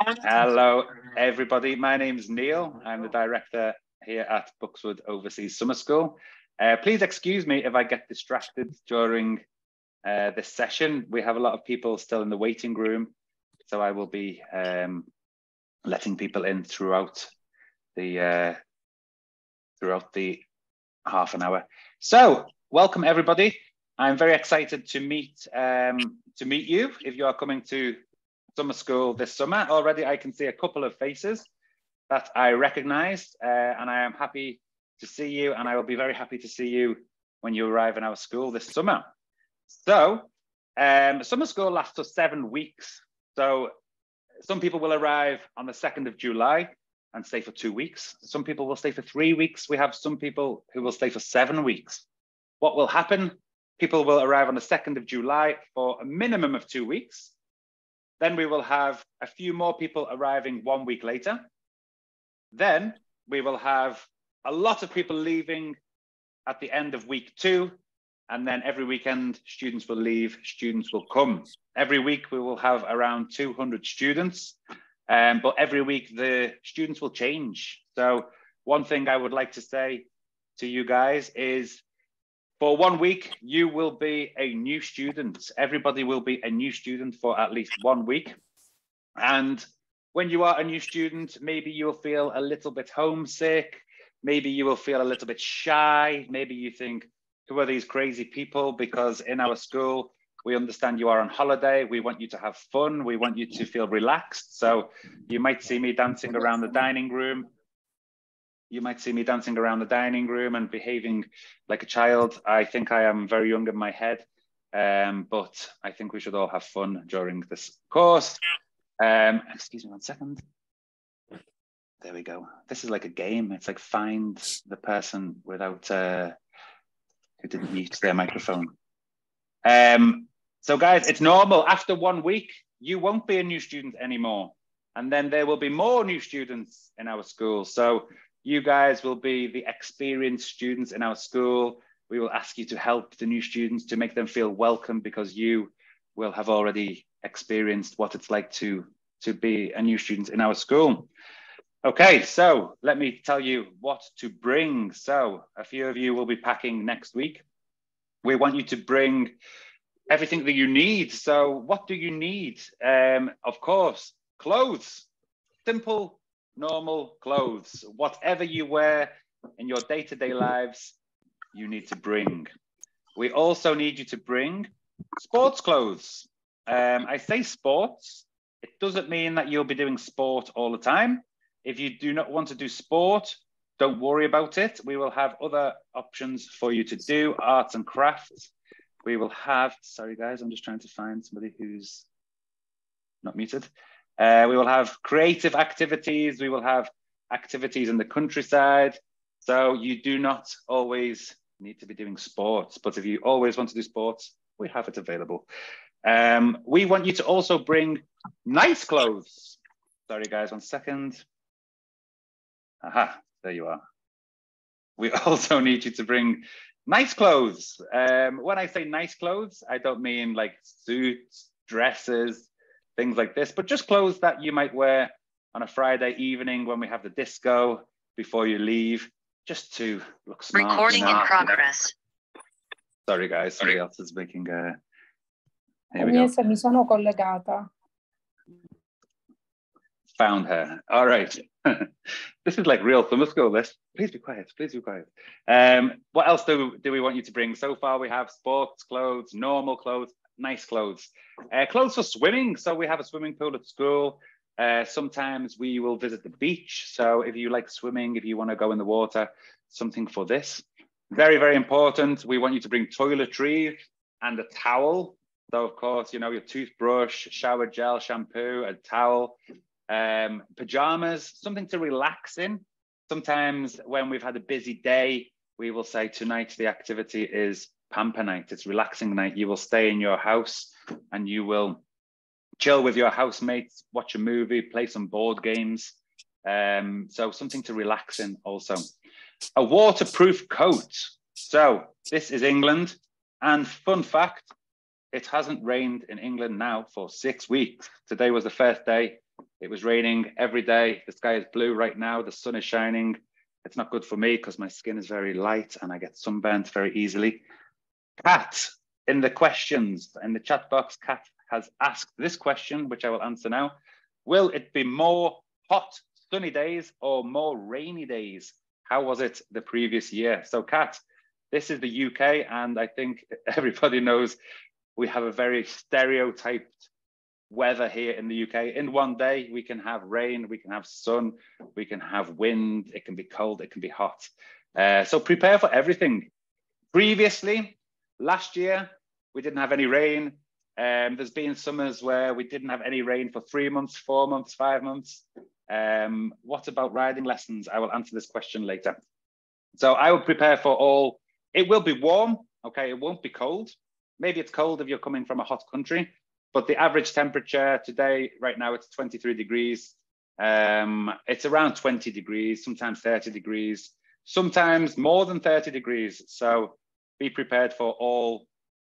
Hello, everybody. My name is Neil. I'm the director here at Buckswood Overseas Summer School. Uh, please excuse me if I get distracted during uh, this session. We have a lot of people still in the waiting room, so I will be um, letting people in throughout the uh, throughout the half an hour. So, welcome everybody. I'm very excited to meet um, to meet you if you are coming to summer school this summer. Already, I can see a couple of faces that I recognise, uh, and I am happy to see you. And I will be very happy to see you when you arrive in our school this summer. So, um, summer school lasts for seven weeks. So, some people will arrive on the 2nd of July and stay for two weeks. Some people will stay for three weeks. We have some people who will stay for seven weeks. What will happen? People will arrive on the 2nd of July for a minimum of two weeks. Then we will have a few more people arriving one week later. Then we will have a lot of people leaving at the end of week two. And then every weekend, students will leave, students will come. Every week, we will have around 200 students. Um, but every week, the students will change. So, one thing I would like to say to you guys is for one week, you will be a new student. Everybody will be a new student for at least one week. And when you are a new student, maybe you'll feel a little bit homesick. Maybe you will feel a little bit shy. Maybe you think, who are these crazy people? Because in our school, we understand you are on holiday. We want you to have fun. We want you to feel relaxed. So you might see me dancing around the dining room you might see me dancing around the dining room and behaving like a child. I think I am very young in my head, um, but I think we should all have fun during this course. Um, excuse me one second. There we go. This is like a game. It's like find the person without uh, who didn't mute their microphone. Um, so guys, it's normal. After one week, you won't be a new student anymore. And then there will be more new students in our school. So you guys will be the experienced students in our school. We will ask you to help the new students to make them feel welcome because you will have already experienced what it's like to, to be a new student in our school. Okay, so let me tell you what to bring. So a few of you will be packing next week. We want you to bring everything that you need. So what do you need? Um, of course, clothes, simple normal clothes, whatever you wear in your day to day lives, you need to bring. We also need you to bring sports clothes. Um, I say sports, it doesn't mean that you'll be doing sport all the time. If you do not want to do sport, don't worry about it. We will have other options for you to do arts and crafts. We will have, sorry guys, I'm just trying to find somebody who's not muted. Uh, we will have creative activities. We will have activities in the countryside. So you do not always need to be doing sports, but if you always want to do sports, we have it available. Um, we want you to also bring nice clothes. Sorry, guys, one second. Aha, there you are. We also need you to bring nice clothes. Um, when I say nice clothes, I don't mean like suits, dresses, things like this, but just clothes that you might wear on a Friday evening when we have the disco before you leave, just to look smart. Recording in progress. Sorry guys, somebody else is making a... Here we go. mi sono collegata. Found her. All right. this is like real summer school. This. Please be quiet. Please be quiet. Um, what else do, we do we want you to bring? So far, we have sports clothes, normal clothes, nice clothes. Uh, clothes for swimming. So we have a swimming pool at school. Uh, sometimes we will visit the beach. So if you like swimming, if you want to go in the water, something for this. Very, very important. We want you to bring toiletries and a towel. So of course, you know, your toothbrush, shower gel, shampoo, a towel, um, pajamas, something to relax in. Sometimes when we've had a busy day, we will say tonight the activity is pamper night, it's relaxing night. You will stay in your house and you will chill with your housemates, watch a movie, play some board games. Um, so something to relax in also. A waterproof coat. So this is England. And fun fact, it hasn't rained in England now for six weeks. Today was the first day It was raining every day. The sky is blue right now. The sun is shining. It's not good for me because my skin is very light and I get sunburnt very easily. Kat, in the questions in the chat box, Kat has asked this question, which I will answer now. Will it be more hot, sunny days or more rainy days? How was it the previous year? So, Kat, this is the UK, and I think everybody knows we have a very stereotyped weather here in the UK. In one day, we can have rain, we can have sun, we can have wind, it can be cold, it can be hot. Uh, so prepare for everything. Previously, last year, we didn't have any rain. Um, there's been summers where we didn't have any rain for three months, four months, five months. Um, what about riding lessons? I will answer this question later. So I will prepare for all. It will be warm, okay? It won't be cold. Maybe it's cold if you're coming from a hot country, but the average temperature today, right now, it's 23 degrees. Um, it's around 20 degrees, sometimes 30 degrees, sometimes more than 30 degrees. So be prepared for all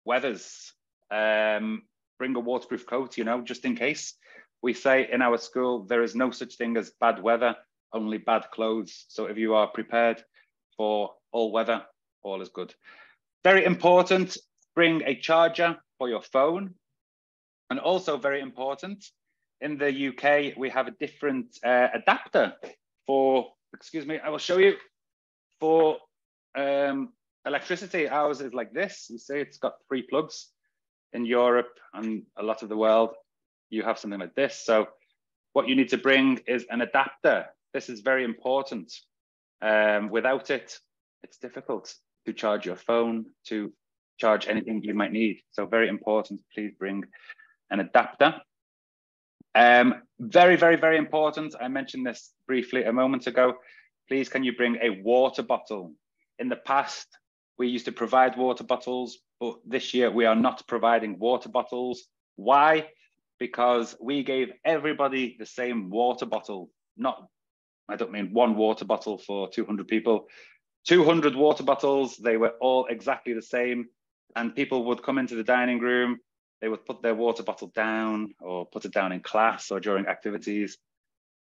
weathers. Um, bring a waterproof coat, you know, just in case. We say in our school, there is no such thing as bad weather, only bad clothes. So if you are prepared for all weather, all is good. Very important, bring a charger for your phone and also very important, in the UK, we have a different uh, adapter for, excuse me, I will show you, for um, electricity. Ours is like this. You see, it's got three plugs. In Europe and a lot of the world, you have something like this. So what you need to bring is an adapter. This is very important. Um, without it, it's difficult to charge your phone, to charge anything you might need. So very important, please bring an adapter. Um, very, very, very important. I mentioned this briefly a moment ago. Please, can you bring a water bottle? In the past, we used to provide water bottles, but this year we are not providing water bottles. Why? Because we gave everybody the same water bottle. Not, I don't mean one water bottle for 200 people. 200 water bottles, they were all exactly the same. And people would come into the dining room they would put their water bottle down or put it down in class or during activities.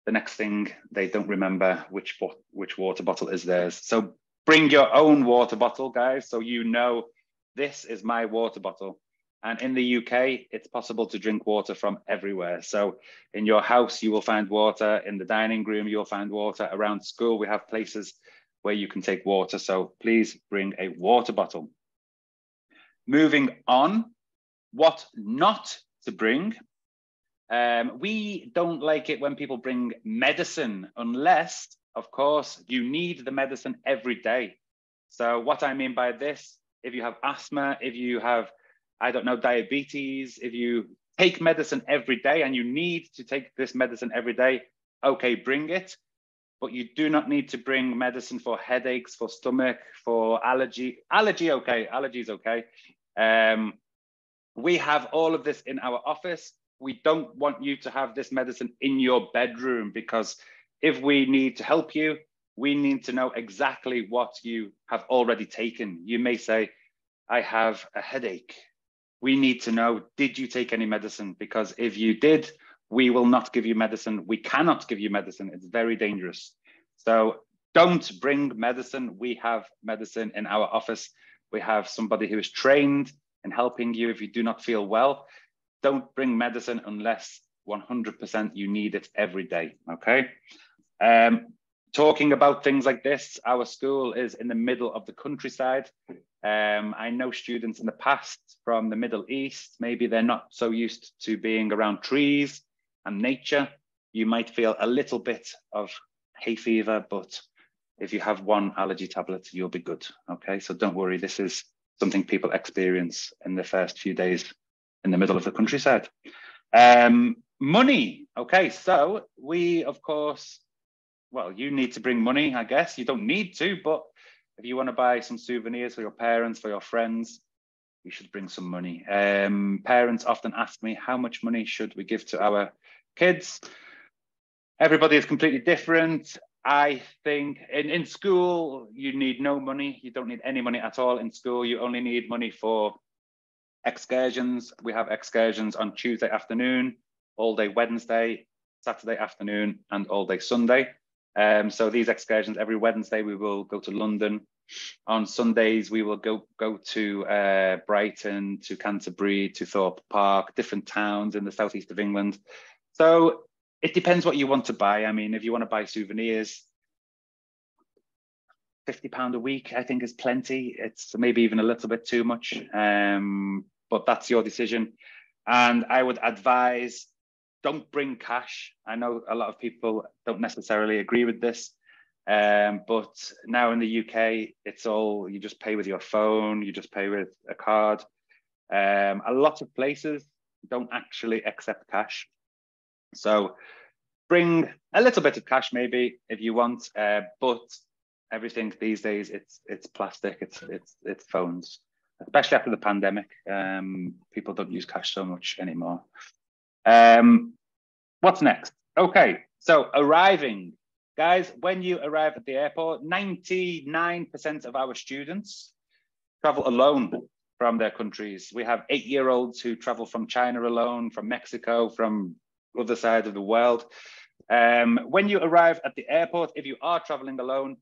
The next thing, they don't remember which, which water bottle is theirs. So bring your own water bottle, guys, so you know this is my water bottle. And in the UK, it's possible to drink water from everywhere. So in your house, you will find water. In the dining room, you'll find water. Around school, we have places where you can take water. So please bring a water bottle. Moving on, what not to bring. Um, we don't like it when people bring medicine unless, of course, you need the medicine every day. So what I mean by this, if you have asthma, if you have, I don't know, diabetes, if you take medicine every day and you need to take this medicine every day, okay, bring it. But you do not need to bring medicine for headaches, for stomach, for allergy. Allergy, okay, allergy is okay. Um, we have all of this in our office. We don't want you to have this medicine in your bedroom because if we need to help you, we need to know exactly what you have already taken. You may say, I have a headache. We need to know, did you take any medicine? Because if you did, we will not give you medicine. We cannot give you medicine. It's very dangerous. So don't bring medicine. We have medicine in our office. We have somebody who is trained in helping you if you do not feel well. Don't bring medicine unless 100% you need it every day, okay? Um, talking about things like this, our school is in the middle of the countryside. Um, I know students in the past from the Middle East, maybe they're not so used to being around trees and nature. You might feel a little bit of hay fever, but if you have one allergy tablet, you'll be good. Okay, so don't worry. This is something people experience in the first few days in the middle of the countryside. Um, money. Okay, so we, of course, well, you need to bring money, I guess. You don't need to, but if you want to buy some souvenirs for your parents, for your friends, you should bring some money. Um, parents often ask me, how much money should we give to our kids? Everybody is completely different. I think in, in school, you need no money. You don't need any money at all in school. You only need money for excursions. We have excursions on Tuesday afternoon, all day Wednesday, Saturday afternoon, and all day Sunday. Um, so these excursions, every Wednesday, we will go to London. On Sundays, we will go, go to uh, Brighton, to Canterbury, to Thorpe Park, different towns in the southeast of England. So it depends what you want to buy. I mean, if you want to buy souvenirs, 50 pound a week, I think is plenty. It's maybe even a little bit too much, um, but that's your decision. And I would advise don't bring cash. I know a lot of people don't necessarily agree with this, um, but now in the UK, it's all you just pay with your phone, you just pay with a card. Um, a lot of places don't actually accept cash. So bring a little bit of cash maybe if you want, uh, but everything these days it's it's plastic, it's it's it's phones. Especially after the pandemic, um, people don't use cash so much anymore. Um, what's next? Okay, so arriving. Guys, when you arrive at the airport, 99% of our students travel alone from their countries. We have eight year olds who travel from China alone, from Mexico, from other side of the world. Um, when you arrive at the airport, if you are traveling alone,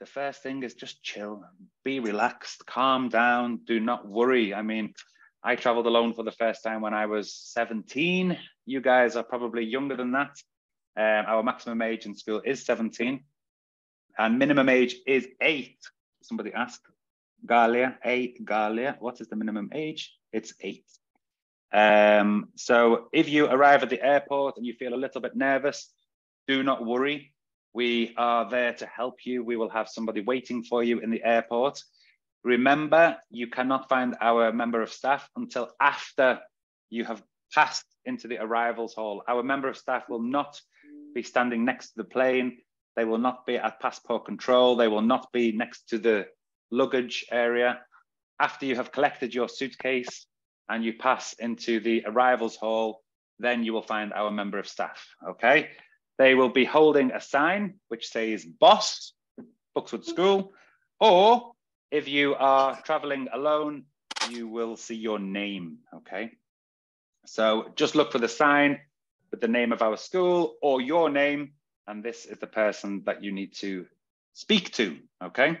the first thing is just chill, be relaxed, calm down, do not worry. I mean, I traveled alone for the first time when I was 17. You guys are probably younger than that. Um, our maximum age in school is 17 and minimum age is eight. Somebody asked, Galia, eight, Galia, what is the minimum age? It's eight. Um, so if you arrive at the airport and you feel a little bit nervous, do not worry. We are there to help you. We will have somebody waiting for you in the airport. Remember, you cannot find our member of staff until after you have passed into the arrivals hall. Our member of staff will not be standing next to the plane. They will not be at passport control. They will not be next to the luggage area. After you have collected your suitcase and you pass into the arrivals hall, then you will find our member of staff, okay? They will be holding a sign which says boss, Buckswood School, or if you are traveling alone, you will see your name, okay? So just look for the sign with the name of our school or your name, and this is the person that you need to speak to, okay?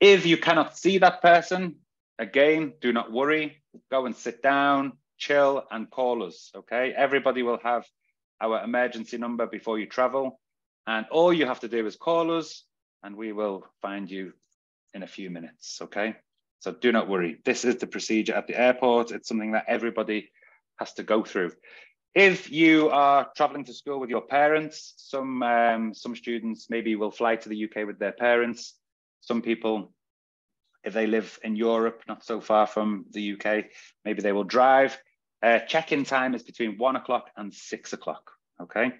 If you cannot see that person, again, do not worry. Go and sit down, chill, and call us, okay? Everybody will have our emergency number before you travel, and all you have to do is call us, and we will find you in a few minutes, okay? So do not worry. This is the procedure at the airport. It's something that everybody has to go through. If you are traveling to school with your parents, some, um, some students maybe will fly to the UK with their parents. Some people, if they live in Europe, not so far from the UK, maybe they will drive. Uh, check-in time is between one o'clock and six o'clock, okay?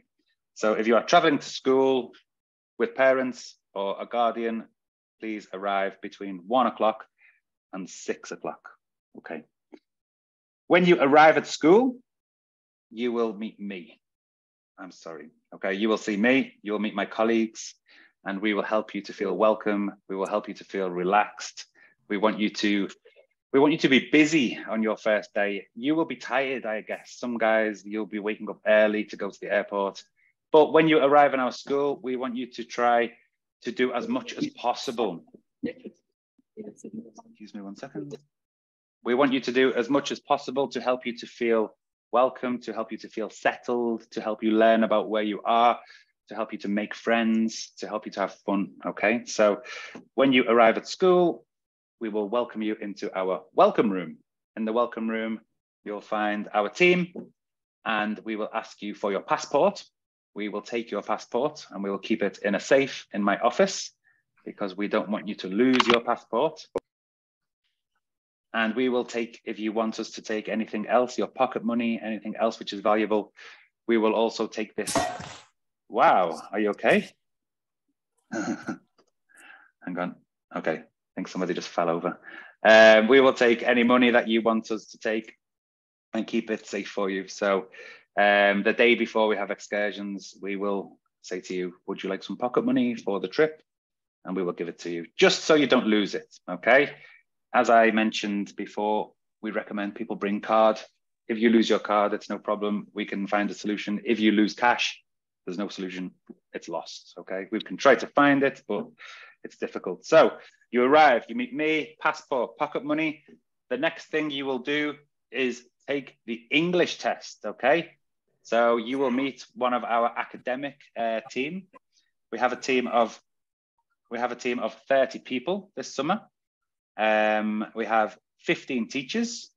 So if you are traveling to school with parents or a guardian, please arrive between one o'clock and six o'clock. Okay. When you arrive at school, you will meet me. I'm sorry. Okay. You will see me, you will meet my colleagues, and we will help you to feel welcome. We will help you to feel relaxed. We want you to we want you to be busy on your first day. You will be tired, I guess. Some guys, you'll be waking up early to go to the airport. But when you arrive in our school, we want you to try to do as much as possible. Excuse me one second. We want you to do as much as possible to help you to feel welcome, to help you to feel settled, to help you learn about where you are, to help you to make friends, to help you to have fun. Okay. So when you arrive at school, we will welcome you into our welcome room. In the welcome room, you'll find our team and we will ask you for your passport we will take your passport and we will keep it in a safe in my office because we don't want you to lose your passport. And we will take, if you want us to take anything else, your pocket money, anything else which is valuable, we will also take this. Wow, are you okay? Hang on. Okay, I think somebody just fell over. Um, we will take any money that you want us to take and keep it safe for you. So um, the day before we have excursions, we will say to you, would you like some pocket money for the trip? And we will give it to you, just so you don't lose it, okay? As I mentioned before, we recommend people bring card. If you lose your card, it's no problem. We can find a solution. If you lose cash, there's no solution. It's lost. Okay. We can try to find it, but it's difficult. So you arrive, you meet me, passport, pocket money. The next thing you will do is take the English test. Okay. So you will meet one of our academic uh, team. We have a team of we have a team of 30 people this summer. Um, we have 15 teachers.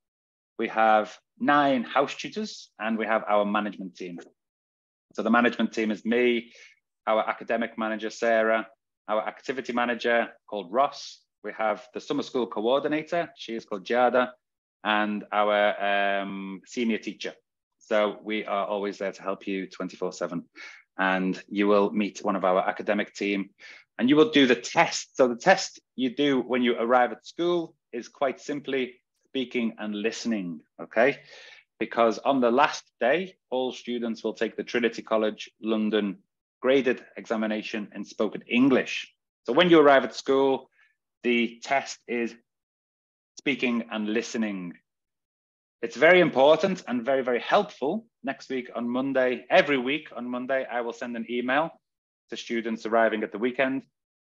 We have nine house tutors and we have our management team. So the management team is me, our academic manager, Sarah, our activity manager called Ross. We have the summer school coordinator, she is called Jada, and our um, senior teacher. So we are always there to help you 24 seven. And you will meet one of our academic team and you will do the test. So the test you do when you arrive at school is quite simply speaking and listening, okay? Because on the last day, all students will take the Trinity College London graded examination in spoken English. So when you arrive at school, the test is speaking and listening. It's very important and very, very helpful. Next week on Monday, every week on Monday, I will send an email to students arriving at the weekend.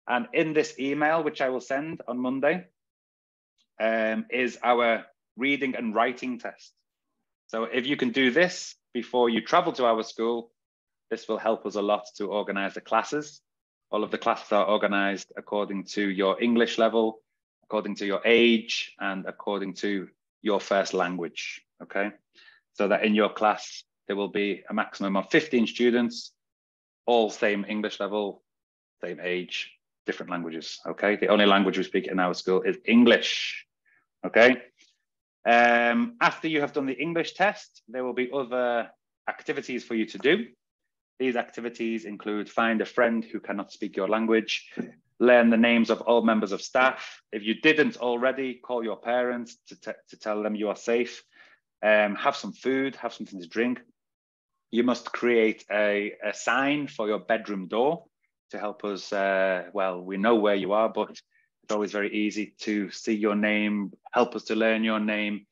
And in this email, which I will send on Monday, um, is our reading and writing test. So if you can do this before you travel to our school, this will help us a lot to organize the classes. All of the classes are organized according to your English level, according to your age, and according to your first language, okay? So that in your class, there will be a maximum of 15 students all same English level, same age, different languages. Okay. The only language we speak in our school is English. Okay. Um, after you have done the English test, there will be other activities for you to do. These activities include find a friend who cannot speak your language, learn the names of all members of staff. If you didn't already, call your parents to, to tell them you are safe. Um, have some food, have something to drink you must create a, a sign for your bedroom door to help us. Uh, well, we know where you are, but it's always very easy to see your name, help us to learn your name,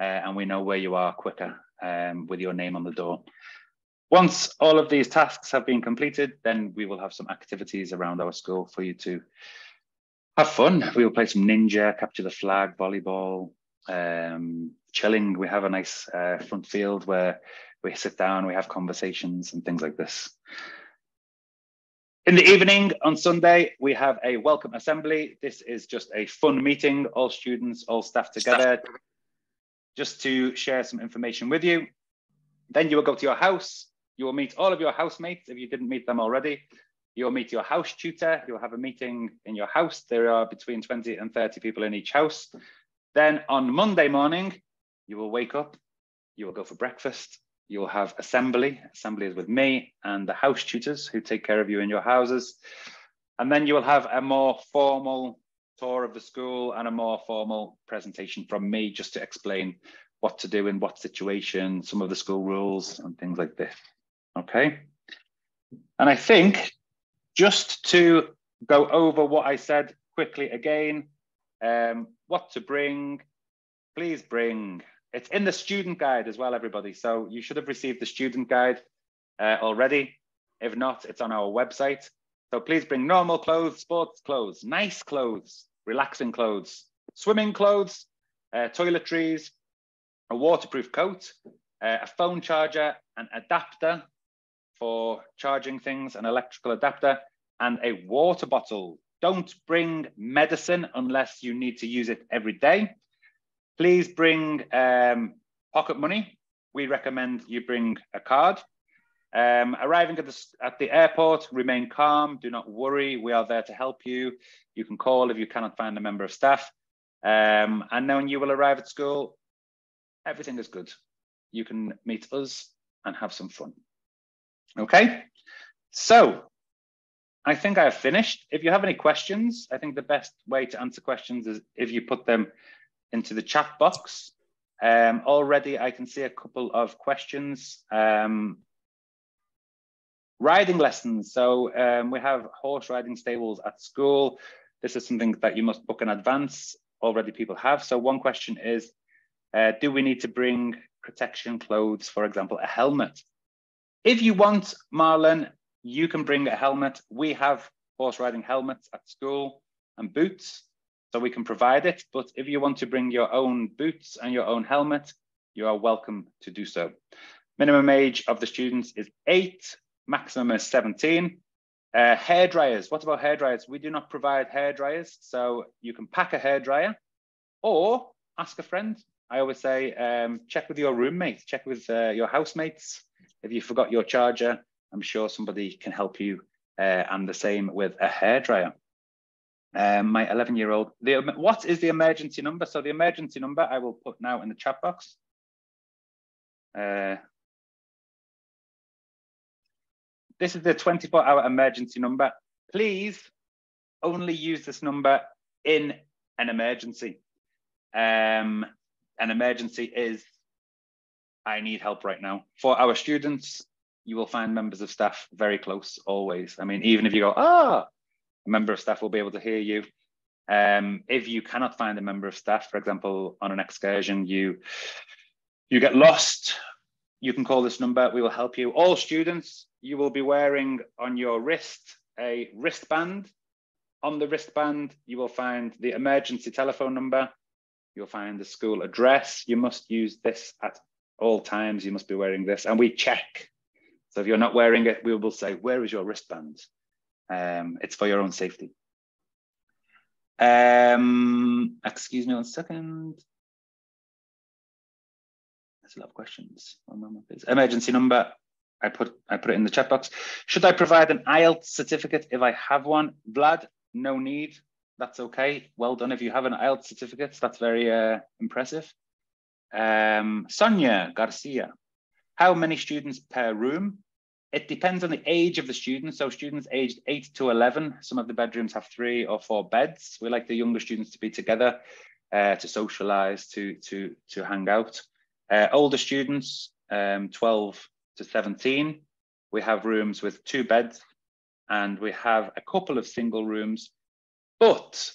uh, and we know where you are quicker um, with your name on the door. Once all of these tasks have been completed, then we will have some activities around our school for you to have fun. We will play some ninja, capture the flag, volleyball, um, chilling. We have a nice uh, front field where we sit down, we have conversations and things like this. In the evening on Sunday, we have a welcome assembly. This is just a fun meeting, all students, all staff together, just to share some information with you. Then you will go to your house. You will meet all of your housemates if you didn't meet them already. You'll meet your house tutor. You'll have a meeting in your house. There are between 20 and 30 people in each house. Then on Monday morning, you will wake up, you will go for breakfast, You'll have assembly. Assembly is with me and the house tutors who take care of you in your houses. And then you will have a more formal tour of the school and a more formal presentation from me just to explain what to do in what situation, some of the school rules and things like this. Okay. And I think just to go over what I said quickly again, um, what to bring, please bring it's in the student guide as well, everybody. So you should have received the student guide uh, already. If not, it's on our website. So please bring normal clothes, sports clothes, nice clothes, relaxing clothes, swimming clothes, uh, toiletries, a waterproof coat, uh, a phone charger, an adapter for charging things, an electrical adapter, and a water bottle. Don't bring medicine unless you need to use it every day. Please bring um, pocket money. We recommend you bring a card. Um, arriving at the, at the airport, remain calm, do not worry. We are there to help you. You can call if you cannot find a member of staff. Um, and then you will arrive at school, everything is good. You can meet us and have some fun. Okay, so I think I have finished. If you have any questions, I think the best way to answer questions is if you put them into the chat box. Um, already, I can see a couple of questions. Um, riding lessons. So um, we have horse riding stables at school. This is something that you must book in advance. Already people have. So one question is, uh, do we need to bring protection clothes, for example, a helmet. If you want, Marlon, you can bring a helmet. We have horse riding helmets at school and boots, so we can provide it. But if you want to bring your own boots and your own helmet, you are welcome to do so. Minimum age of the students is eight, maximum is 17. Uh, hair dryers, what about hair dryers? We do not provide hair dryers, so you can pack a hair dryer or ask a friend. I always say, um, check with your roommate, check with uh, your housemates. If you forgot your charger, I'm sure somebody can help you. Uh, and the same with a hair dryer. Um, my 11 year old, the, what is the emergency number? So the emergency number I will put now in the chat box. Uh, this is the 24 hour emergency number. Please only use this number in an emergency. Um, an emergency is, I need help right now. For our students, you will find members of staff very close always. I mean, even if you go, ah, a member of staff will be able to hear you. Um, if you cannot find a member of staff, for example, on an excursion, you you get lost, you can call this number. We will help you. All students, you will be wearing on your wrist a wristband. On the wristband, you will find the emergency telephone number. You'll find the school address. You must use this at all times. You must be wearing this, and we check. So if you're not wearing it, we will say, "Where is your wristband?" Um, it's for your own safety. Um, excuse me one second. There's a lot of questions. One moment, please. Emergency number. I put I put it in the chat box. Should I provide an IELTS certificate if I have one? Vlad, no need. That's okay. Well done if you have an IELTS certificate. That's very uh, impressive. Um, Sonia Garcia. How many students per room? It depends on the age of the students. So students aged 8 to 11, some of the bedrooms have three or four beds. We like the younger students to be together, uh, to socialize, to, to, to hang out. Uh, older students, um, 12 to 17, we have rooms with two beds and we have a couple of single rooms. But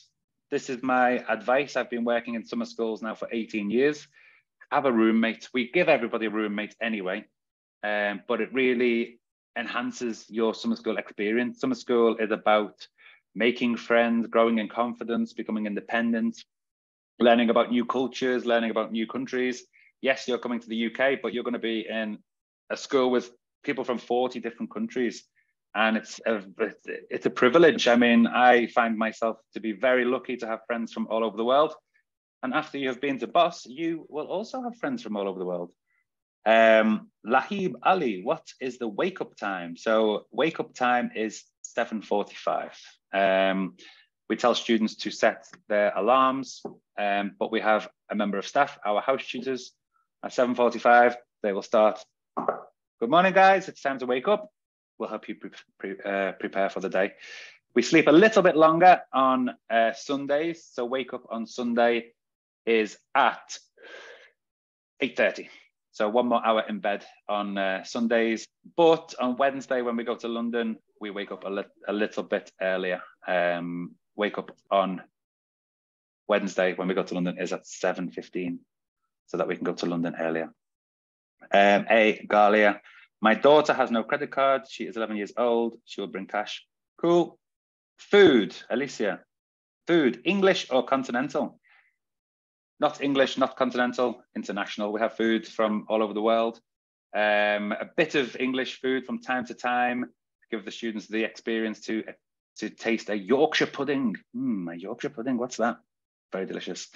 this is my advice. I've been working in summer schools now for 18 years. Have a roommate. We give everybody a roommate anyway, um, but it really enhances your summer school experience. Summer school is about making friends, growing in confidence, becoming independent, learning about new cultures, learning about new countries. Yes, you're coming to the UK, but you're going to be in a school with people from 40 different countries. And it's a, it's a privilege. I mean, I find myself to be very lucky to have friends from all over the world. And after you have been to BOSS, you will also have friends from all over the world. Um, Lahib Ali, what is the wake up time? So wake up time is 7.45. Um, we tell students to set their alarms, um, but we have a member of staff, our house tutors, at 7.45, they will start. Good morning, guys. It's time to wake up. We'll help you pre pre uh, prepare for the day. We sleep a little bit longer on uh, Sundays. So wake up on Sunday is at 8.30. So one more hour in bed on uh, Sundays. But on Wednesday, when we go to London, we wake up a, li a little bit earlier. Um, wake up on Wednesday when we go to London is at 7.15 so that we can go to London earlier. Um, a, Galia, my daughter has no credit card. She is 11 years old. She will bring cash. Cool. Food, Alicia. Food, English or continental? Not English, not continental, international. We have food from all over the world. Um, a bit of English food from time to time, give the students the experience to to taste a Yorkshire pudding. Mm, a Yorkshire pudding, what's that? Very delicious.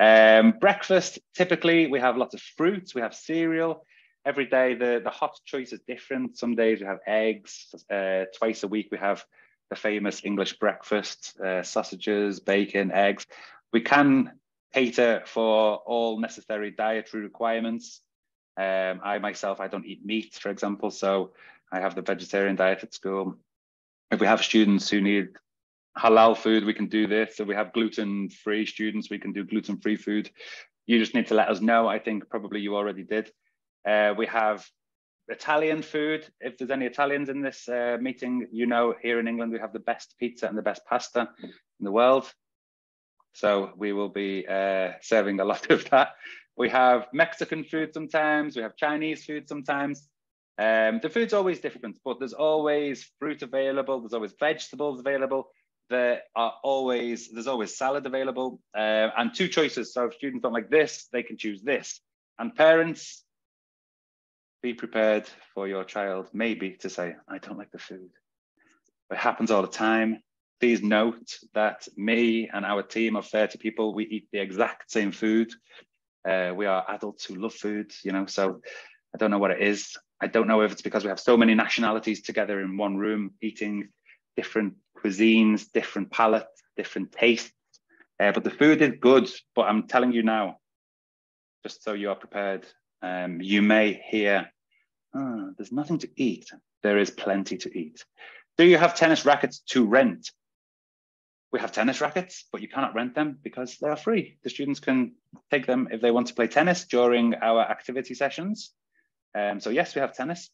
Um, breakfast, typically we have lots of fruits, we have cereal. Every day the, the hot choice is different. Some days we have eggs. Uh, twice a week we have the famous English breakfast, uh, sausages, bacon, eggs. We can cater for all necessary dietary requirements. Um, I myself, I don't eat meat, for example, so I have the vegetarian diet at school. If we have students who need halal food, we can do this. If we have gluten-free students, we can do gluten-free food. You just need to let us know. I think probably you already did. Uh, we have Italian food. If there's any Italians in this uh, meeting, you know, here in England, we have the best pizza and the best pasta in the world. So we will be uh, serving a lot of that. We have Mexican food sometimes, we have Chinese food sometimes. Um, the food's always different, but there's always fruit available, there's always vegetables available, there are always, there's always salad available, uh, and two choices. So if students don't like this, they can choose this. And parents, be prepared for your child maybe to say, I don't like the food. It happens all the time. Please note that me and our team of 30 people, we eat the exact same food. Uh, we are adults who love food, you know, so I don't know what it is. I don't know if it's because we have so many nationalities together in one room eating different cuisines, different palates, different tastes. Uh, but the food is good. But I'm telling you now, just so you are prepared, um, you may hear, oh, there's nothing to eat. There is plenty to eat. Do you have tennis rackets to rent? We have tennis rackets, but you cannot rent them because they are free. The students can take them if they want to play tennis during our activity sessions. Um, so yes, we have tennis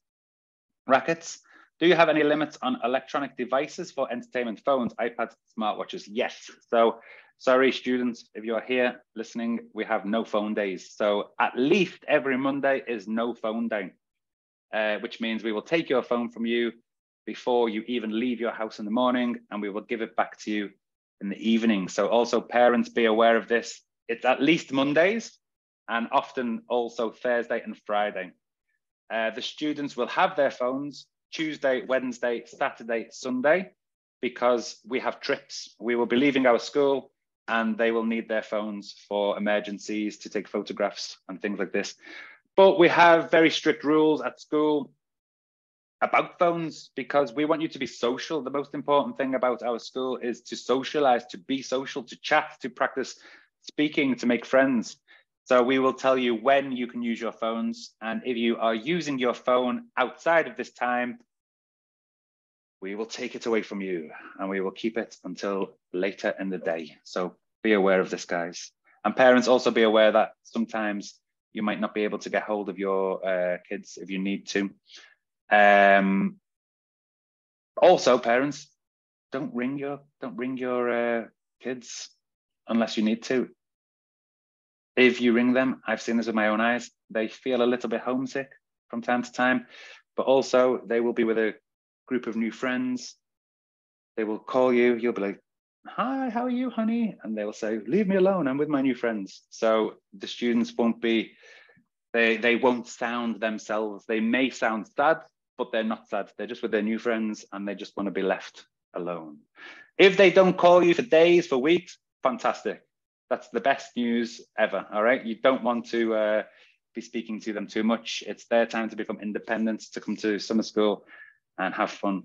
rackets. Do you have any limits on electronic devices for entertainment phones, iPads, smartwatches? Yes. So sorry, students, if you're here listening, we have no phone days. So at least every Monday is no phone day, uh, which means we will take your phone from you before you even leave your house in the morning and we will give it back to you in the evening. So also parents be aware of this. It's at least Mondays and often also Thursday and Friday. Uh, the students will have their phones Tuesday, Wednesday, Saturday, Sunday, because we have trips. We will be leaving our school and they will need their phones for emergencies to take photographs and things like this. But we have very strict rules at school about phones because we want you to be social. The most important thing about our school is to socialize, to be social, to chat, to practice speaking, to make friends. So we will tell you when you can use your phones. And if you are using your phone outside of this time, we will take it away from you and we will keep it until later in the day. So be aware of this, guys. And parents also be aware that sometimes you might not be able to get hold of your uh, kids if you need to. Um, also, parents, don't ring your don't ring your uh, kids unless you need to if you ring them, I've seen this with my own eyes, they feel a little bit homesick from time to time, but also they will be with a group of new friends. They will call you, you'll be like, Hi, how are you, honey? And they will say, Leave me alone, I'm with my new friends. So the students won't be, they, they won't sound themselves. They may sound sad, but they're not sad. They're just with their new friends and they just want to be left alone. If they don't call you for days, for weeks, fantastic that's the best news ever. All right. You don't want to uh, be speaking to them too much. It's their time to become independent, to come to summer school and have fun.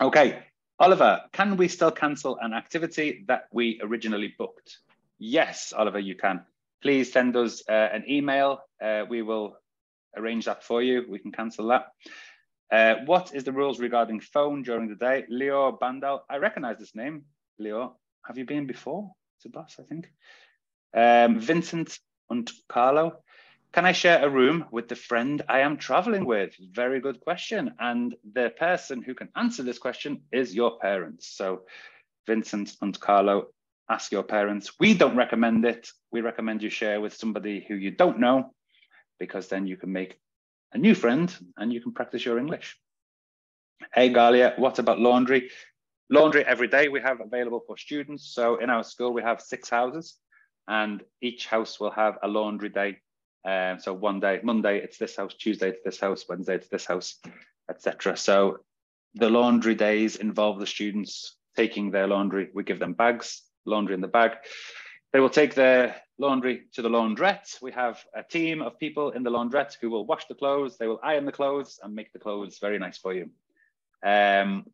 Okay. Oliver, can we still cancel an activity that we originally booked? Yes, Oliver, you can. Please send us uh, an email. Uh, we will arrange that for you. We can cancel that. Uh, what is the rules regarding phone during the day? Leo Bandal, I recognize this name. Leo, have you been before? to BOSS, I think. Um, Vincent and Carlo, can I share a room with the friend I am traveling with? Very good question. And the person who can answer this question is your parents. So Vincent and Carlo, ask your parents. We don't recommend it. We recommend you share with somebody who you don't know, because then you can make a new friend and you can practice your English. Hey, Galia, what about laundry? Laundry every day we have available for students. So in our school, we have six houses and each house will have a laundry day. Um, so one day, Monday, it's this house, Tuesday, it's this house, Wednesday, it's this house, etc. So the laundry days involve the students taking their laundry. We give them bags, laundry in the bag. They will take their laundry to the laundrette. We have a team of people in the laundrette who will wash the clothes, they will iron the clothes and make the clothes very nice for you. Um,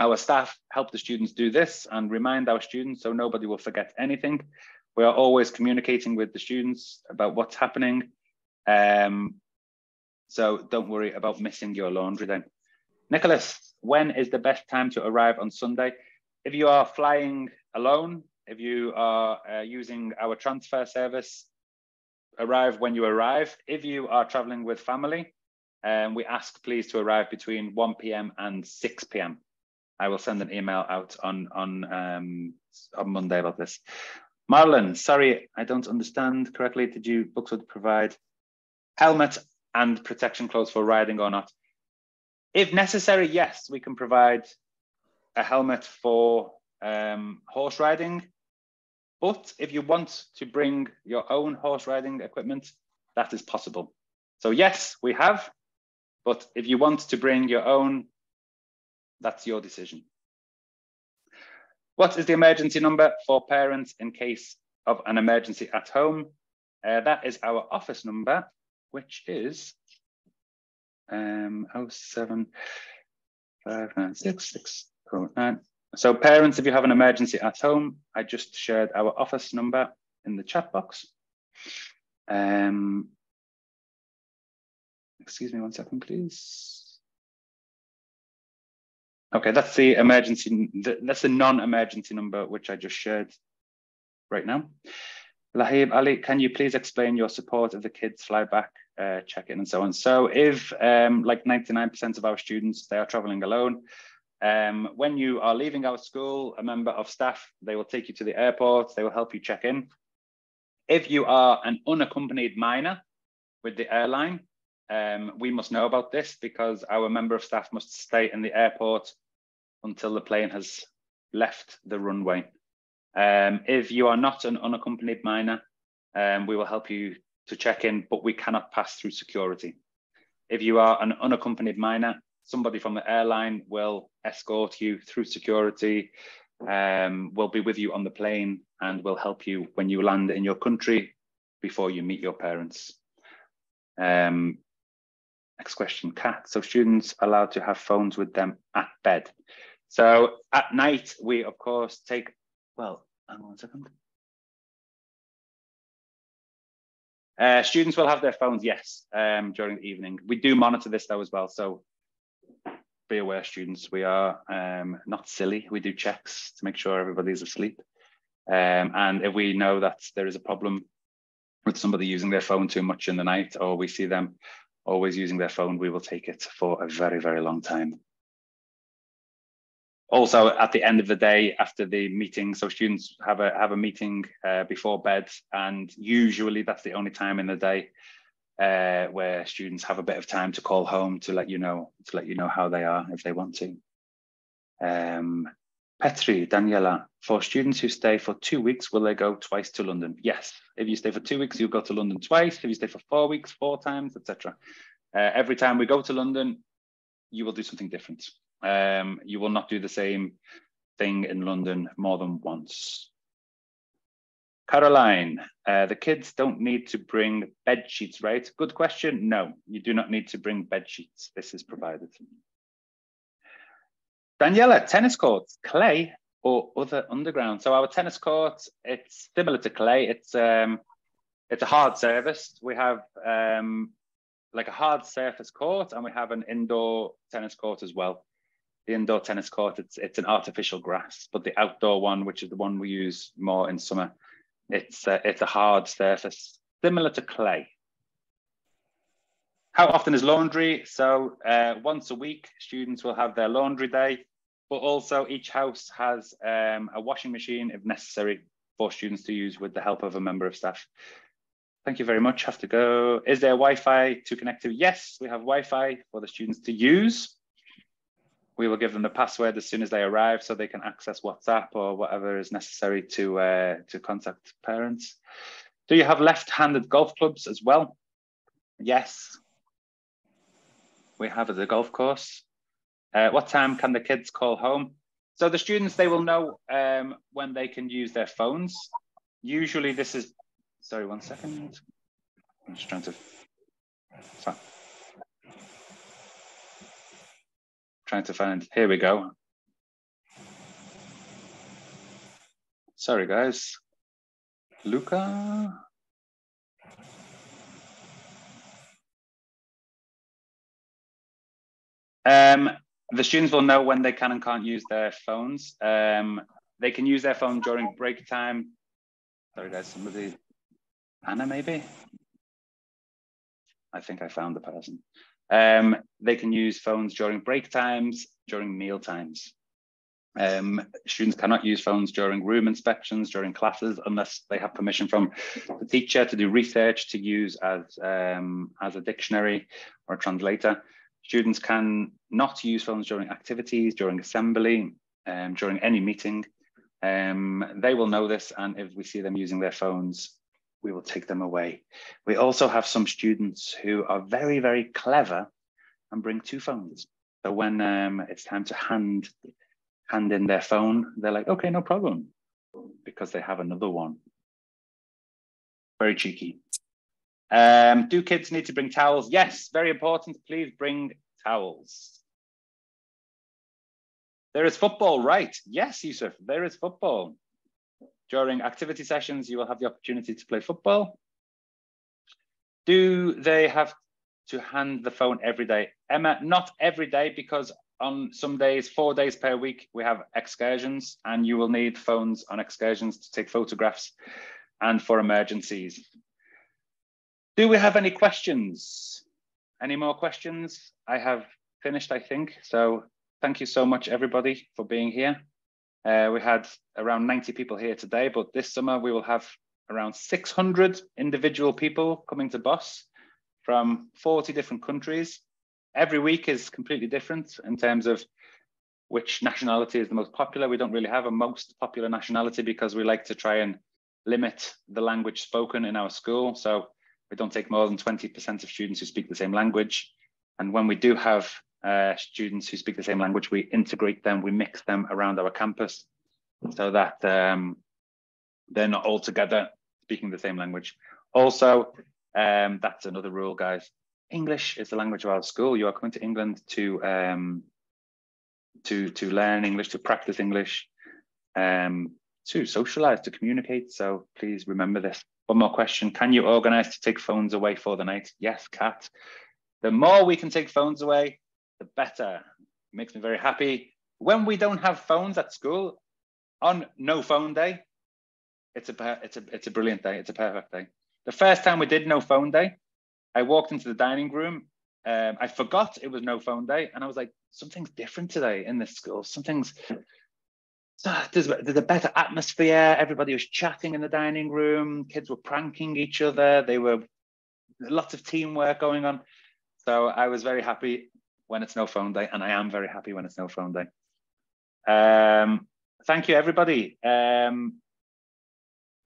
our staff help the students do this and remind our students so nobody will forget anything. We are always communicating with the students about what's happening. Um, so don't worry about missing your laundry then. Nicholas, when is the best time to arrive on Sunday? If you are flying alone, if you are uh, using our transfer service, arrive when you arrive. If you are traveling with family, um, we ask please to arrive between 1 p.m. and 6 p.m. I will send an email out on on um, on Monday about this. Marlon, sorry, I don't understand correctly. Did you Buckswood provide helmet and protection clothes for riding or not? If necessary, yes, we can provide a helmet for um, horse riding. But if you want to bring your own horse riding equipment, that is possible. So yes, we have, but if you want to bring your own, that's your decision. What is the emergency number for parents in case of an emergency at home? Uh, that is our office number, which is um, 07 So parents, if you have an emergency at home, I just shared our office number in the chat box. Um, excuse me one second, please. Okay, that's the emergency, that's the non-emergency number, which I just shared right now. Lahib Ali, can you please explain your support of the kids fly back, uh, check-in and so on? So if um, like 99% of our students, they are traveling alone, um, when you are leaving our school, a member of staff, they will take you to the airport, they will help you check in. If you are an unaccompanied minor with the airline, um, we must know about this because our member of staff must stay in the airport until the plane has left the runway. Um, if you are not an unaccompanied minor, um, we will help you to check in, but we cannot pass through security. If you are an unaccompanied minor, somebody from the airline will escort you through security, um, will be with you on the plane and will help you when you land in your country before you meet your parents. Um, next question, Kat. So students allowed to have phones with them at bed. So at night, we of course take, well, hang on a second. Uh, students will have their phones, yes, um, during the evening. We do monitor this though as well. So be aware, students, we are um, not silly. We do checks to make sure everybody's asleep. Um, and if we know that there is a problem with somebody using their phone too much in the night, or we see them always using their phone, we will take it for a very, very long time also at the end of the day after the meeting so students have a have a meeting uh, before bed and usually that's the only time in the day uh, where students have a bit of time to call home to let you know to let you know how they are if they want to um, Petri, Daniela, for students who stay for two weeks, will they go twice to London? Yes. If you stay for two weeks, you'll go to London twice. If you stay for four weeks, four times, etc. Uh, every time we go to London, you will do something different. Um, you will not do the same thing in London more than once. Caroline, uh, the kids don't need to bring bed sheets, right? Good question. No, you do not need to bring bed sheets. This is provided. Daniela, tennis courts, clay or other underground. So our tennis court, it's similar to clay. It's um, it's a hard surface. We have um, like a hard surface court, and we have an indoor tennis court as well the indoor tennis court, it's it's an artificial grass, but the outdoor one, which is the one we use more in summer, it's uh, it's a hard surface, similar to clay. How often is laundry? So uh, once a week, students will have their laundry day, but also each house has um, a washing machine if necessary for students to use with the help of a member of staff. Thank you very much. Have to go. Is there Wi-Fi to connect to? Yes, we have Wi-Fi for the students to use we will give them the password as soon as they arrive so they can access WhatsApp or whatever is necessary to, uh, to contact parents. Do you have left-handed golf clubs as well? Yes. We have at the golf course. Uh, what time can the kids call home? So the students, they will know um, when they can use their phones. Usually this is, sorry, one second. I'm just trying to, sorry. Trying to find, here we go. Sorry, guys. Luca? Um, the students will know when they can and can't use their phones. Um, they can use their phone during break time. Sorry, guys, somebody, Anna maybe? I think I found the person. Um, they can use phones during break times, during meal times. Um, students cannot use phones during room inspections, during classes, unless they have permission from the teacher to do research to use as, um, as a dictionary or a translator. Students can not use phones during activities, during assembly, um, during any meeting. Um, they will know this, and if we see them using their phones, we will take them away. We also have some students who are very, very clever and bring two phones. So when um, it's time to hand hand in their phone, they're like, okay, no problem, because they have another one. Very cheeky. Um, do kids need to bring towels? Yes, very important. Please bring towels. There is football, right? Yes, Yusuf, there is football. During activity sessions, you will have the opportunity to play football. Do they have to hand the phone every day? Emma, not every day because on some days, four days per week, we have excursions and you will need phones on excursions to take photographs and for emergencies. Do we have any questions? Any more questions? I have finished, I think. So thank you so much, everybody, for being here. Uh, we had around 90 people here today, but this summer we will have around 600 individual people coming to BOSS from 40 different countries every week is completely different in terms of which nationality is the most popular. We don't really have a most popular nationality because we like to try and limit the language spoken in our school. So we don't take more than 20% of students who speak the same language. And when we do have uh, students who speak the same language, we integrate them, we mix them around our campus so that um, they're not all together speaking the same language. Also, um, that's another rule, guys. English is the language of our school. You are coming to England to um, to to learn English, to practice English, um, to socialize, to communicate. So please remember this. One more question: Can you organise to take phones away for the night? Yes, Kat. The more we can take phones away, the better. It makes me very happy. When we don't have phones at school, on no phone day, it's a it's a it's a brilliant day. It's a perfect day. The first time we did no phone day, I walked into the dining room. Um, I forgot it was no phone day, and I was like, something's different today in this school. Something's there's, there's a better atmosphere. Everybody was chatting in the dining room. Kids were pranking each other. They were lots of teamwork going on. So I was very happy when it's no phone day, and I am very happy when it's no phone day. Um, thank you, everybody. Um,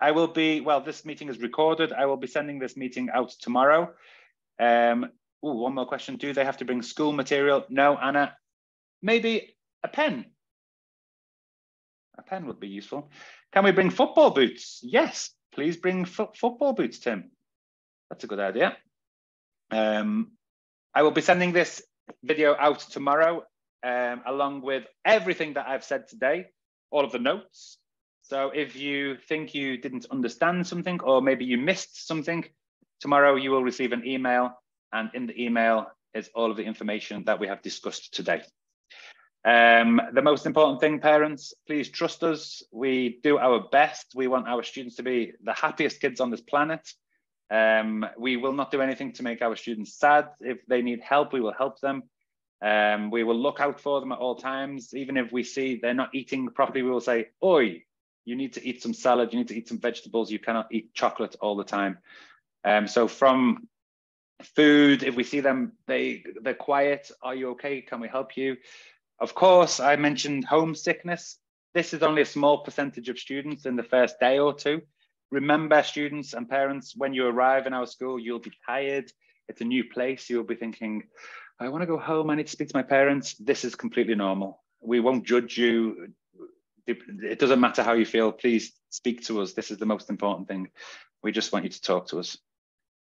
I will be, well, this meeting is recorded. I will be sending this meeting out tomorrow. Um, ooh, one more question. Do they have to bring school material? No, Anna. Maybe a pen. A pen would be useful. Can we bring football boots? Yes, please bring fo football boots, Tim. That's a good idea. Um, I will be sending this video out tomorrow, um, along with everything that I've said today, all of the notes. So if you think you didn't understand something, or maybe you missed something, Tomorrow you will receive an email and in the email is all of the information that we have discussed today. Um, the most important thing, parents, please trust us. We do our best. We want our students to be the happiest kids on this planet. Um, we will not do anything to make our students sad. If they need help, we will help them. Um, we will look out for them at all times. Even if we see they're not eating properly, we will say, Oi, you need to eat some salad, you need to eat some vegetables, you cannot eat chocolate all the time. Um, so from food, if we see them, they they're quiet. Are you okay? Can we help you? Of course, I mentioned homesickness. This is only a small percentage of students in the first day or two. Remember, students and parents, when you arrive in our school, you'll be tired. It's a new place. You'll be thinking, I want to go home. I need to speak to my parents. This is completely normal. We won't judge you. It doesn't matter how you feel. Please speak to us. This is the most important thing. We just want you to talk to us.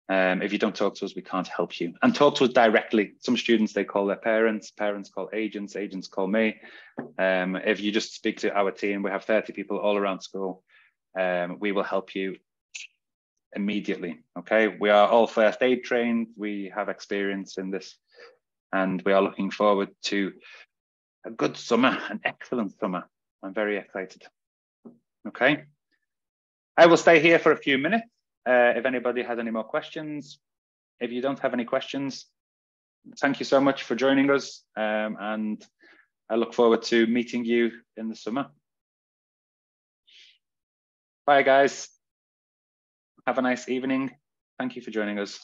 Um, if you don't talk to us, we can't help you. And talk to us directly. Some students, they call their parents, parents call agents, agents call me. Um, if you just speak to our team, we have 30 people all around school. Um, we will help you immediately, okay? We are all first aid trained. We have experience in this and we are looking forward to a good summer, an excellent summer. I'm very excited, okay? I will stay here for a few minutes uh, if anybody has any more questions, if you don't have any questions, thank you so much for joining us. Um, and I look forward to meeting you in the summer. Bye, guys. Have a nice evening. Thank you for joining us.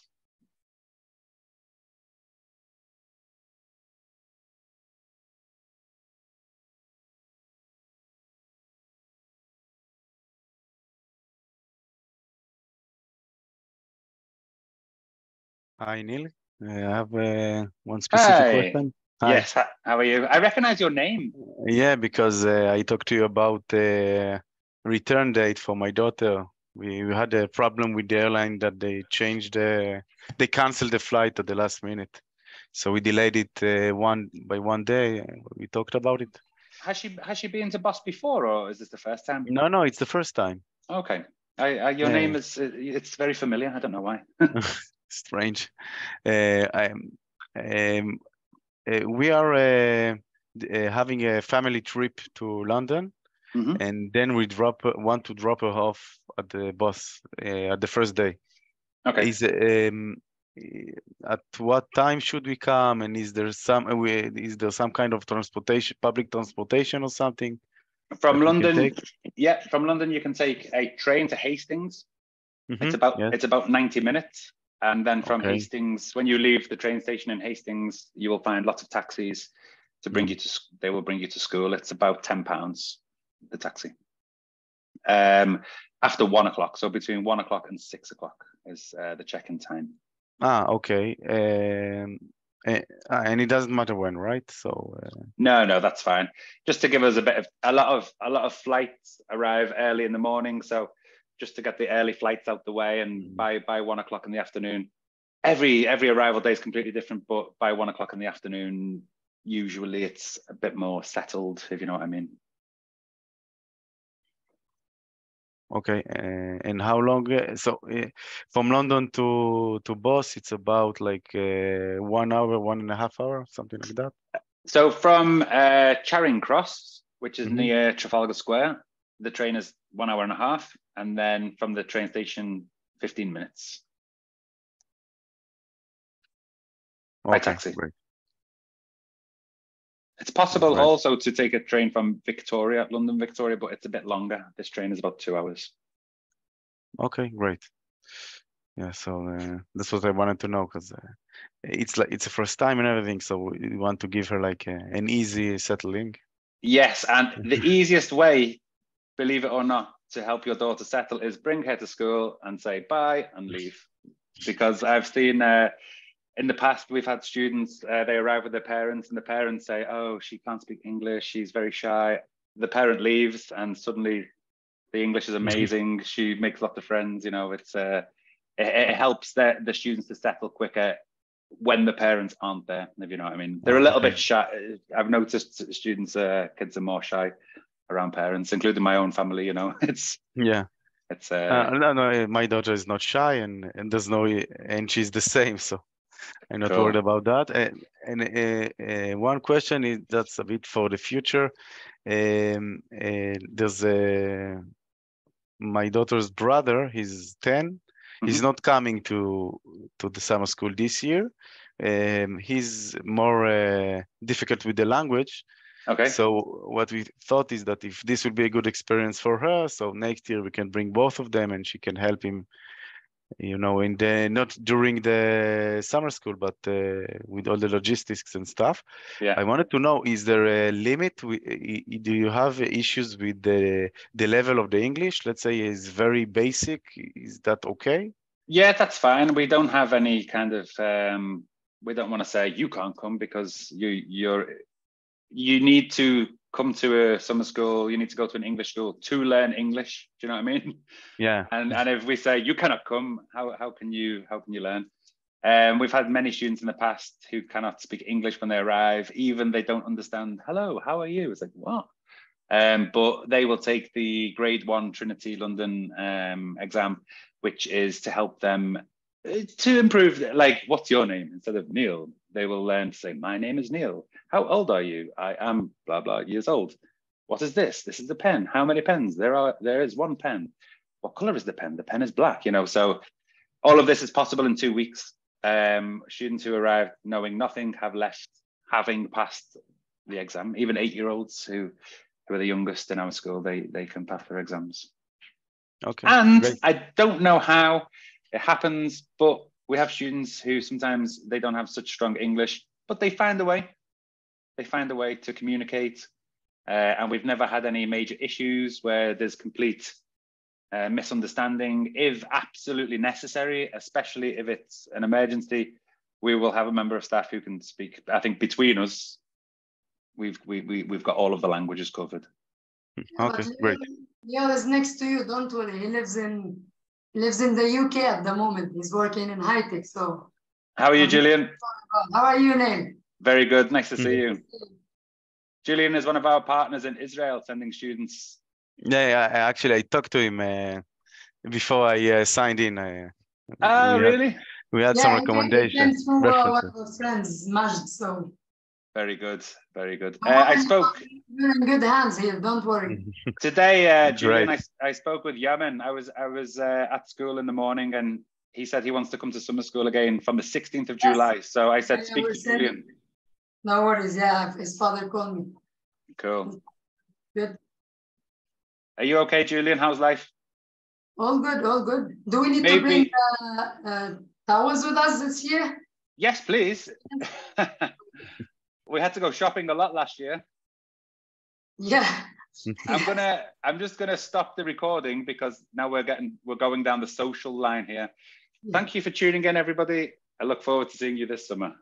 Hi, Neil. Uh, I have uh, one specific Hi. question. Hi. Yes, how are you? I recognize your name. Yeah, because uh, I talked to you about the return date for my daughter. We, we had a problem with the airline that they changed the, they canceled the flight at the last minute. So we delayed it uh, one by one day. We talked about it. Has she has she been to BOSS before, or is this the first time? No, no, it's the first time. Okay. I, I, your yeah. name is it's very familiar. I don't know why. strange. Uh, um, um, uh, we are uh, uh, having a family trip to London, mm-hmm. and then we drop want to drop her off at the BOSS uh, at the first day. Okay. Is um, at what time should we come, and is there some is there some kind of transportation, public transportation or something? From London, yeah, from London you can take a train to Hastings. Mm-hmm. It's about yes. it's about ninety minutes. And then from okay. Hastings, when you leave the train station in Hastings, you will find lots of taxis to bring mm. you to. They will bring you to school. It's about ten pounds the taxi. Um, after one o'clock, so between one o'clock and six o'clock is uh, the check-in time. Ah, okay. Um, eh, ah, and it doesn't matter when, right? So uh... no, no, that's fine. Just to give us a bit of a lot of a lot of flights arrive early in the morning, so just to get the early flights out the way. And mm-hmm. by by one o'clock in the afternoon, every every arrival day is completely different. But by one o'clock in the afternoon, usually it's a bit more settled, if you know what I mean. Okay, uh, and how long? Uh, so uh, from London to to BOSS, it's about like uh, one hour, one and a half hour, something like that. So from uh, Charing Cross, which is mm-hmm. near Trafalgar Square, the train is one hour and a half, and then from the train station, 15 minutes. Okay, by taxi. Great. It's possible right. also to take a train from Victoria, London Victoria, but it's a bit longer. This train is about two hours. Okay, great. Yeah, so uh, that's what I wanted to know because uh, it's like it's the first time and everything. So we want to give her like a, an easy settling. Yes, and the easiest way, believe it or not, to help your daughter settle is bring her to school and say bye and leave. Because I've seen uh, in the past we've had students uh, they arrive with their parents and the parents say, "Oh, she can't speak English. She's very shy." The parent leaves and suddenly the English is amazing. she makes lots of friends. You know, it's uh, it, it helps the the students to settle quicker when the parents aren't there. If you know what I mean, they're a little bit shy. I've noticed students, uh, kids are more shy around parents, including my own family. You know, it's yeah, it's uh, uh no, no. My daughter is not shy, and and there's no, and she's the same. So I'm not worried about that. And, and uh, uh, one question is that's a bit for the future. Um, uh, there's a my daughter's brother. He's 10 mm-hmm. He's not coming to to the summer school this year. Um, he's more uh, difficult with the language Okay. So what we thought is that if this would be a good experience for her, so next year we can bring both of them and she can help him, you know, in the not during the summer school, but uh, with all the logistics and stuff. Yeah. I wanted to know: is there a limit? Do you have issues with the the level of the English? Let's say is very basic. Is that okay? Yeah, that's fine. We don't have any kind of um, we don't want to say you can't come because you you're you need to come to a summer school, you need to go to an English school to learn English. Do you know what I mean? Yeah. And and if we say you cannot come, how how can you how can you learn? Um, we've had many students in the past who cannot speak English when they arrive, even they don't understand. Hello, how are you? It's like what? Um, but they will take the grade one Trinity London um, exam, which is to help them uh, to improve. Like, what's your name instead of Neil? They will learn to say, "My name is Neil." How old are you? I am blah blah years old. What is this? This is a pen. How many pens? There are there is one pen. What color is the pen? The pen is black, you know. So all of this is possible in two weeks. Um, students who arrive knowing nothing have left having passed the exam. Even eight-year-olds who who are the youngest in our school, they they can pass their exams. Okay. And great. I don't know how it happens, but we have students who sometimes they don't have such strong English, but they find a way. They find a way to communicate. Uh, and we've never had any major issues where there's complete uh, misunderstanding. If absolutely necessary, especially if it's an emergency, we will have a member of staff who can speak. I think between us, we've we, we we've got all of the languages covered. Okay, great. Leo is next to you. Don't worry. He lives in lives in the UK at the moment. He's working in high tech. So. How are you, Julian? How are you, Neil? Very good. Nice to see you. Julian is one of our partners in Israel, sending students. Yeah, yeah actually, I talked to him uh, before I uh, signed in. Uh, oh, we really? Had, we had yeah, some recommendations. From uh, one of our friends, Majd, so. Very good, very good. Uh, I spoke. You're in good hands here. Don't worry. Today, uh, Julian, I, I spoke with Yaman. I was I was uh, at school in the morning, and he said he wants to come to summer school again from the 16th of yes. July. So I said, speak to Julian. No worries. Yeah, his father called me. Cool. Good. Are you okay, Julian? How's life? All good, all good. Do we need Maybe. to bring uh, uh, towels with us this year? Yes, please. we had to go shopping a lot last year. Yeah. I'm gonna I'm just gonna stop the recording because now we're getting we're going down the social line here. Yeah. Thank you for tuning in, everybody. I look forward to seeing you this summer.